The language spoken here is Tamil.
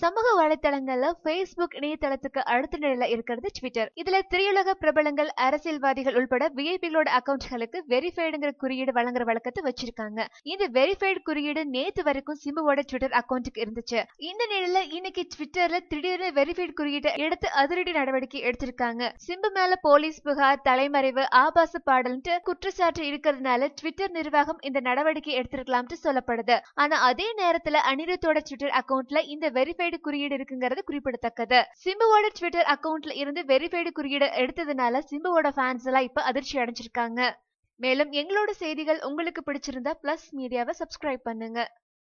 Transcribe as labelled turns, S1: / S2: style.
S1: சமூக வலைத்தளங்கள்ல பேஸ்புக் இணையதளத்துக்கு அடுத்த நிலையில இருக்கிறது ட்விட்டர் இதுல திரையுலக பிரபலங்கள் அரசியல்வாதிகள் உள்பட விஐபிகளோட அக்கவுண்ட்களுக்கு வெரிஃபைடுங்கிற குறியீடு வழங்குற வழக்கத்தை வச்சிருக்காங்க. இந்த வெரிஃபைடு குறியீடு நேத்து வரைக்கும் சிம்புவோட ட்விட்டர் அக்கவுண்ட்டுக்கு இருந்துச்சு. இந்த நிலையில இன்னைக்கு ட்விட்டர்ல திடீர்னு வெரிஃபைடு குறியீட்டை எடுத்து அதிரடி நடவடிக்கை எடுத்திருக்காங்க. சிம்பு மேல போலீஸ் புகார் தலைமறைவு ஆபாச பாடல்ட்டு குற்றச்சாட்டு இருக்கிறதுனால ட்விட்டர் நிர்வாகம் இந்த நடவடிக்கை எடுத்திருக்கலாம்னு சொல்லப்படுது. ஆனா அதே நேரத்துல அனிருத்தோட ட்விட்டர் அக்கவுண்ட்ல இந்த வெரிஃபைடு குறியீடு இருக்குங்கிறது குறிப்பிடத்தக்கது. சிம்புவோட ட்விட்டர் அக்கவுண்ட்ல இருந்து வெரிஃபைடு குறியீடு எடுத்ததுனால சிம்புவோட ஃபேன்ஸ் எல்லாம் இப்ப அதிர்ச்சி அடைஞ்சிருக்காங்க. மேலும் எங்களோட செய்திகள் உங்களுக்கு பிடிச்சிருந்தா பிளஸ் மீடியாவை சப்ஸ்கிரைப் பண்ணுங்க.